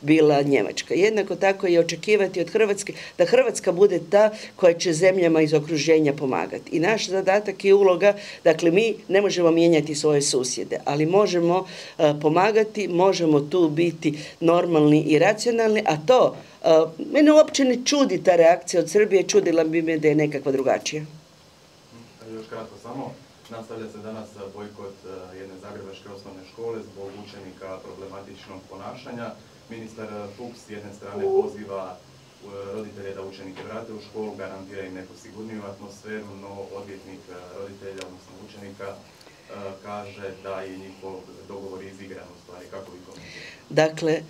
bila Njemačka. Jednako tako i očekivati od Hrvatske da Hrvatska bude ta koja će zemljama iz okruženja pomagati. I naš zadatak i uloga, dakle mi ne možemo mijenjati svoje susjede, ali možemo e, pomagati, možemo tu biti normalni i racionalni, a to e, mene uopće ne čudi ta reakcija od Srbije, čudila bi me da je nekakva drugačija. Još kratko samo, nastavlja se danas bojkot e, jedne zagrebačke osnovne škole zbog učenika problematičnog ponašanja. Ministar Fuchs s jedne strane poziva e, roditelje da učenike vrate u školu, garantira im neku sigurniju atmosferu, no odvjetnik e, roditelja, odnosno učenika, kaže da je njihov dogovor izigran u stvari. Kako vi? Dakle,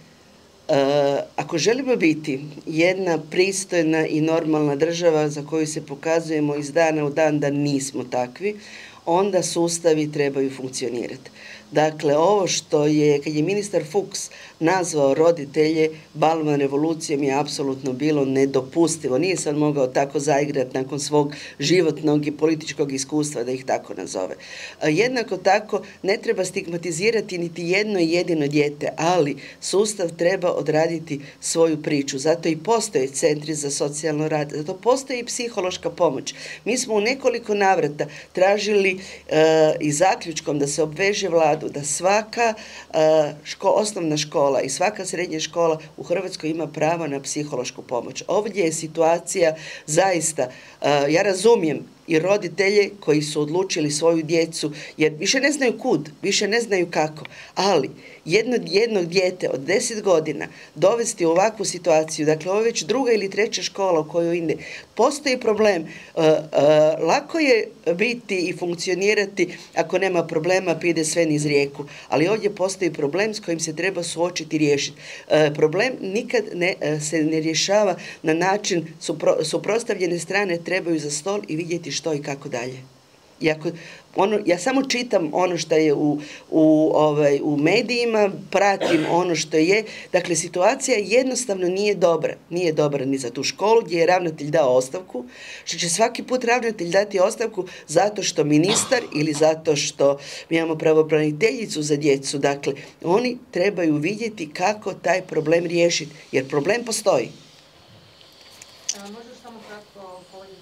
ako želimo biti jedna pristojna i normalna država za koju se pokazujemo iz dana u dan da nismo takvi, onda sustavi trebaju funkcionirati. Dakle, ovo što je, kad je ministar Fuchs nazvao roditelje balvan revolucijom je apsolutno bilo nedopustivo. Nije on mogao tako zaigrati nakon svog životnog i političkog iskustva da ih tako nazove. Jednako tako ne treba stigmatizirati niti jedno jedino dijete, ali sustav treba odraditi svoju priču. Zato i postoje centri za socijalno rad, zato postoji i psihološka pomoć. Mi smo u nekoliko navrata tražili e, i zaključkom da se obveže vladu da svaka e, osnovna škola i svaka srednja škola u Hrvatskoj ima pravo na psihološku pomoć. Ovdje je situacija zaista, e, ja razumijem i roditelje koji su odlučili svoju djecu jer više ne znaju kud, više ne znaju kako, ali jedno, jedno dijete od 10 godina dovesti u ovakvu situaciju, dakle ovo je već druga ili treća škola u kojoj ide, postoji problem. Uh, uh, lako je biti i funkcionirati ako nema problema pa ide sve niz rijeku, ali ovdje postoji problem s kojim se treba suočiti i riješiti. Uh, problem nikad ne, se ne rješava na način supro, suprostavljene strane trebaju za stol i vidjeti što i kako dalje. I ako, ono, ja samo čitam ono što je u, u, ovaj, u medijima, pratim ono što je. Dakle, situacija jednostavno nije dobra. Nije dobra ni za tu školu gdje je ravnatelj dao ostavku, što će svaki put ravnatelj dati ostavku zato što ministar ili zato što mi imamo pravobraniteljicu za djecu. Dakle, oni trebaju vidjeti kako taj problem riješiti, jer problem postoji.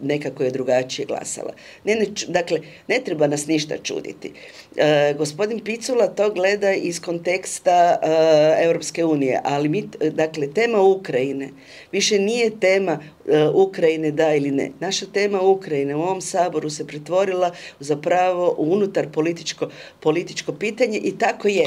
nekako je drugačije glasala. Ne, ne, dakle, ne treba nas ništa čuditi. E, gospodin Picula to gleda iz konteksta e, Europske unije, ali mi, dakle, tema Ukrajine više nije tema e, Ukrajine da ili ne. Naša tema Ukrajine u ovom saboru se pretvorila zapravo unutar političko, političko pitanje i tako je.